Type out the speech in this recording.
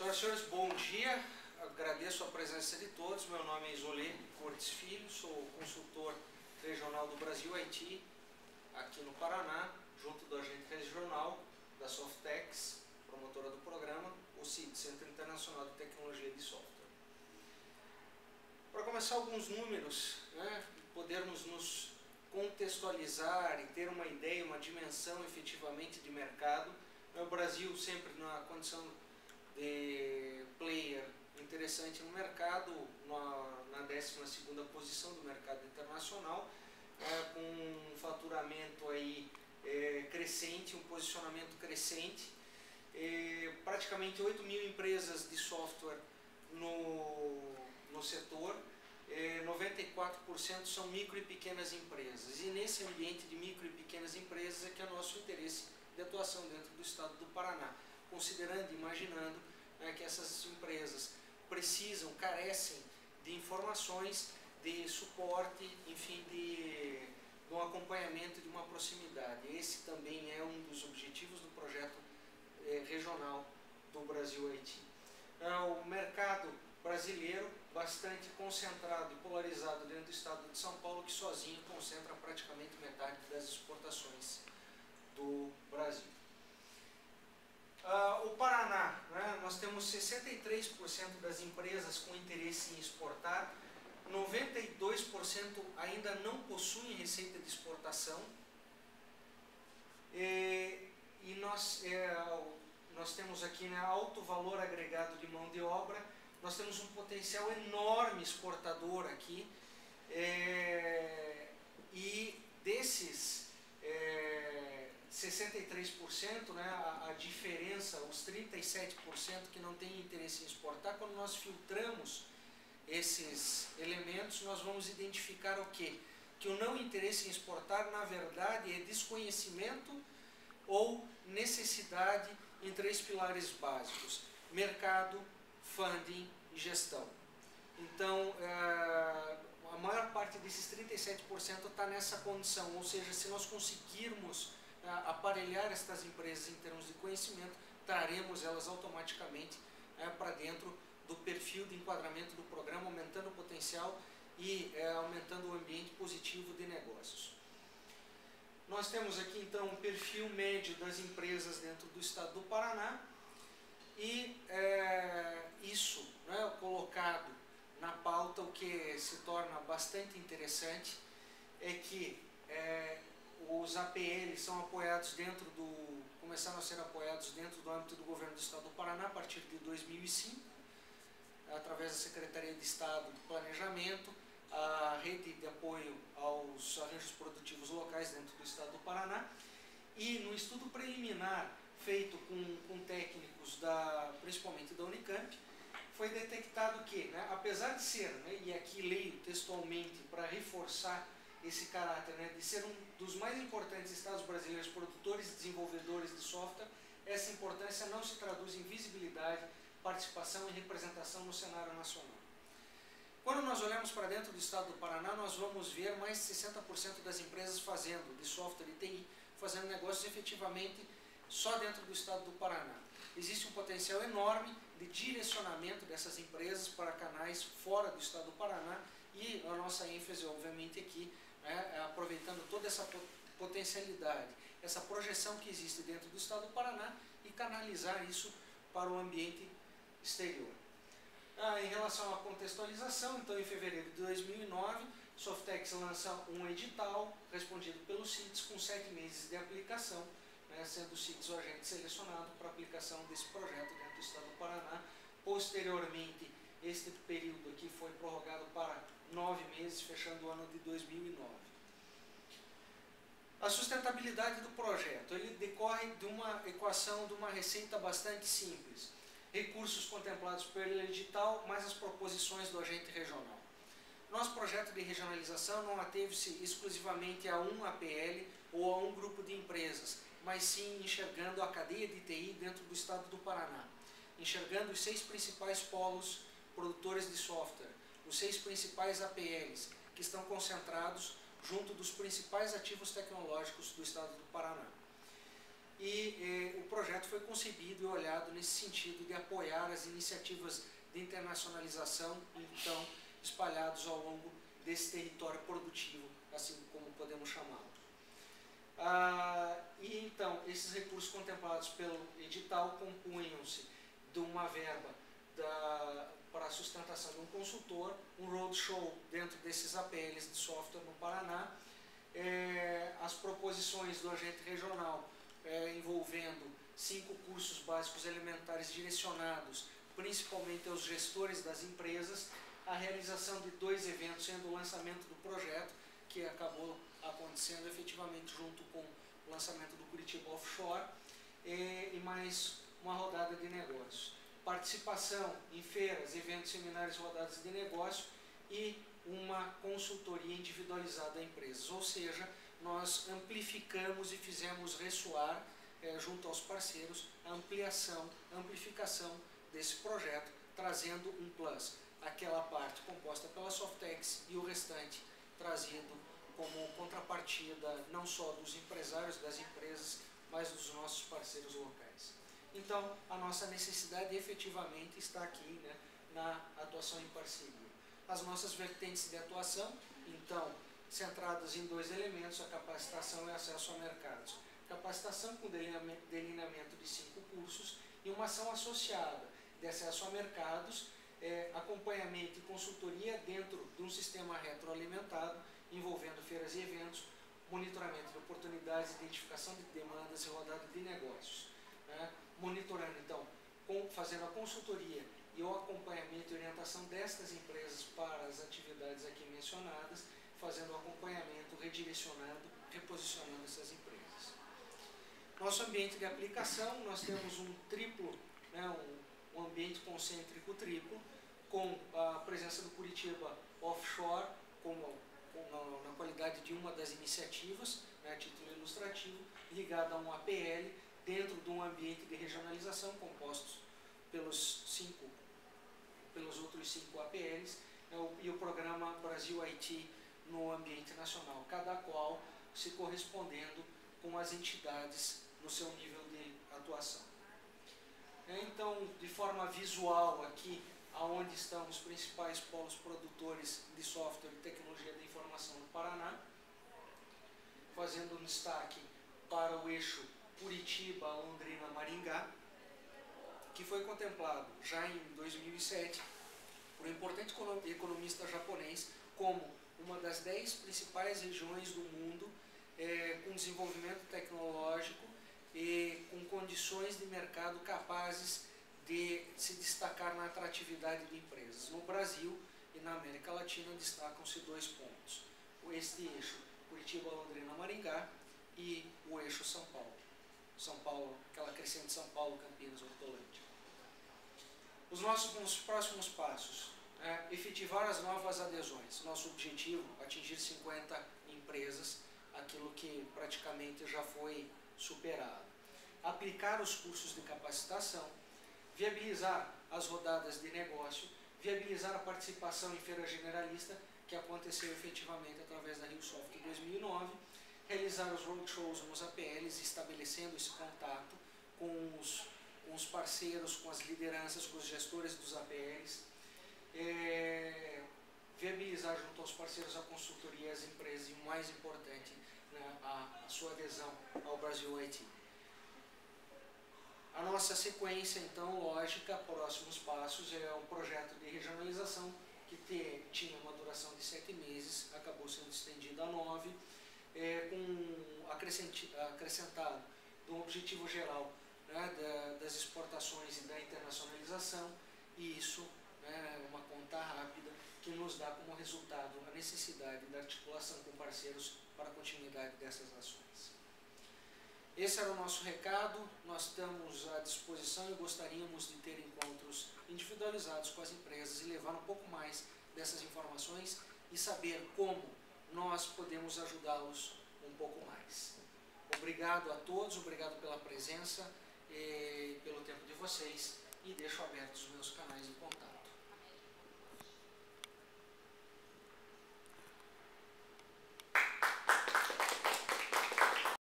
Senhoras e senhores, bom dia. Agradeço a presença de todos. Meu nome é Isolê Cortes Filho, sou consultor regional do Brasil Haiti, aqui no Paraná, junto do agente regional da Softex, promotora do programa, o CID, Centro Internacional de Tecnologia de Software. Para começar, alguns números, né, podermos nos contextualizar e ter uma ideia, uma dimensão efetivamente de mercado. O Brasil sempre na condição de player interessante no mercado, na, na 12 posição do mercado internacional, é, com um faturamento aí, é, crescente, um posicionamento crescente, é, praticamente 8 mil empresas de software no, no setor, 94% são micro e pequenas empresas. E nesse ambiente de micro e pequenas empresas é que é nosso interesse de atuação dentro do estado do Paraná, considerando, imaginando né, que essas empresas precisam, carecem de informações, de suporte, enfim, de, de um acompanhamento, de uma proximidade. Esse também é um dos objetivos do projeto eh, regional do Brasil-Haiti. É, o mercado brasileiro bastante concentrado e polarizado dentro do estado de São Paulo, que sozinho concentra praticamente metade das exportações do Brasil. Uh, o Paraná, né, nós temos 63% das empresas com interesse em exportar, 92% ainda não possuem receita de exportação, e, e nós, é, nós temos aqui né, alto valor agregado de mão de obra, nós temos um potencial enorme exportador aqui, é, e desses é, 63%, né, a, a, diferença, os 37% que não têm interesse em exportar, quando nós filtramos esses elementos, nós vamos identificar o quê? Que o não interesse em exportar, na verdade, é desconhecimento ou necessidade em três pilares básicos: mercado, funding e gestão. Então, é, a maior parte desses 37% está nessa condição, ou seja, se nós conseguirmos aparelhar estas empresas em termos de conhecimento, traremos elas automaticamente é, para dentro do perfil de enquadramento do programa, aumentando o potencial e é, aumentando o ambiente positivo de negócios. Nós temos aqui então um perfil médio das empresas dentro do estado do Paraná, e é, isso né, colocado na pauta, o que se torna bastante interessante é que é, os APLs são apoiados dentro do, começaram a ser apoiados dentro do âmbito do governo do estado do Paraná a partir de 2005, através da Secretaria de Estado de Planejamento, a rede de apoio aos arranjos produtivos locais dentro do estado do Paraná, e no estudo preliminar feito com, com técnicos da, principalmente da Unicamp, foi detectado que, né, apesar de ser, né, e aqui leio textualmente para reforçar esse caráter, né, de ser um dos mais importantes estados brasileiros produtores e desenvolvedores de software, essa importância não se traduz em visibilidade, participação e representação no cenário nacional. Quando nós olhamos para dentro do estado do Paraná, nós vamos ver mais de 60% das empresas fazendo, de software e TI, fazendo negócios efetivamente só dentro do estado do Paraná. Existe um potencial enorme de direcionamento dessas empresas para canais fora do estado do Paraná e a nossa ênfase, obviamente, aqui, né, é aproveitando toda essa potencialidade, essa projeção que existe dentro do estado do Paraná e canalizar isso para o ambiente exterior. Ah, em relação à contextualização, então em fevereiro de 2009, Softex lança um edital respondido pelos CITES com sete meses de aplicação né, sendo o CITES o agente selecionado para aplicação desse projeto dentro do estado do Paraná. Posteriormente, este período aqui foi prorrogado para meses, fechando o ano de 2009. A sustentabilidade do projeto, ele decorre de uma equação de uma receita bastante simples. Recursos contemplados pelo edital, mais as proposições do agente regional. Nosso projeto de regionalização não ateve-se exclusivamente a um APL ou a um grupo de empresas, mas sim enxergando a cadeia de TI dentro do estado do Paraná, enxergando os seis principais polos produtores de software, os seis principais APLs, que estão concentrados junto dos principais ativos tecnológicos do estado do Paraná. e o projeto foi concebido e olhado nesse sentido de apoiar as iniciativas de internacionalização, então espalhados ao longo desse território produtivo, assim como podemos chamá-lo. Ah, e então, esses recursos contemplados pelo edital compunham-se de uma verba da, para a sustentação de um consultor, um roadshow dentro desses APLs de software no Paraná, é, as proposições do agente regional é, envolvendo cinco cursos básicos elementares direcionados principalmente aos gestores das empresas, a realização de dois eventos, sendo o lançamento do projeto, que acabou acontecendo efetivamente junto com o lançamento do Curitiba Offshore, e, e mais uma rodada de negócios. Participação em feiras, eventos, seminários, rodadas de negócio e uma consultoria individualizada a empresas, ou seja, nós amplificamos e fizemos ressoar é, junto aos parceiros a ampliação, amplificação desse projeto, trazendo um plus, aquela parte composta pela Softex e o restante trazido como contrapartida não só dos empresários, das empresas, mas dos nossos parceiros locais. Então, a nossa necessidade efetivamente está aqui né, na atuação em parceria. As nossas vertentes de atuação, então, centradas em dois elementos, a capacitação e acesso a mercados. Capacitação com delineamento de cinco cursos e uma ação associada de acesso a mercados, é, acompanhamento e consultoria dentro de um sistema retroalimentado, envolvendo feiras e eventos, monitoramento de oportunidades, identificação de demandas e rodada de negócios. Né? Monitorando, então, com, fazendo a consultoria e o acompanhamento e orientação destas empresas para as atividades aqui mencionadas, fazendo o acompanhamento, redirecionando, reposicionando essas empresas. Nosso ambiente de aplicação, nós temos um triplo, né, um, um ambiente concêntrico triplo, com a presença do Curitiba Offshore, como, na, qualidade de uma das iniciativas, né, título ilustrativo, ligada a um APL, dentro de um ambiente de regionalização composto pelos cinco, pelos outros cinco APLs, né, e o programa Brasil IT no ambiente nacional, cada qual se correspondendo com as entidades no seu nível de atuação. É, então, de forma visual aqui, aonde estão os principais polos produtores de software e tecnologia da informação do Paraná, fazendo um destaque para o eixo Curitiba, Londrina, Maringá, que foi contemplado já em 2007 por um importante economista japonês como uma das dez principais regiões do mundo é, com desenvolvimento tecnológico e com condições de mercado capazes de se destacar na atratividade de empresas. No Brasil e na América Latina destacam-se dois pontos. Este eixo Curitiba, Londrina, Maringá e o eixo São Paulo. São Paulo, aquela crescente São Paulo, Campinas, Hortolândia. Os nossos próximos passos é, efetivar as novas adesões. Nosso objetivo, atingir 50 empresas, aquilo que praticamente já foi superado. Aplicar os cursos de capacitação, viabilizar as rodadas de negócio, viabilizar a participação em feira generalista, que aconteceu efetivamente através da RioSoft 2009, realizar os roadshows nos APLs, estabelecendo esse contato com os, com os parceiros, com as lideranças, com os gestores dos APLs, é, viabilizar junto aos parceiros a consultoria, as empresas e mais importante, né, a, a, sua adesão ao Brasil IT. A nossa sequência, então, lógica, próximos passos, é um projeto de regionalização que te, tinha uma duração de sete meses, acabou sendo estendido a nove, é, com acrescentado do objetivo geral né, da, das exportações e da internacionalização, e isso né, uma conta rápida que nos dá como resultado a necessidade da articulação com parceiros para a continuidade dessas ações. Esse era o nosso recado, nós estamos à disposição e gostaríamos de ter encontros individualizados com as empresas e levar um pouco mais dessas informações e saber como nós podemos ajudá-los um pouco mais. Obrigado a todos, obrigado pela presença e pelo tempo de vocês e deixo abertos os meus canais de contato.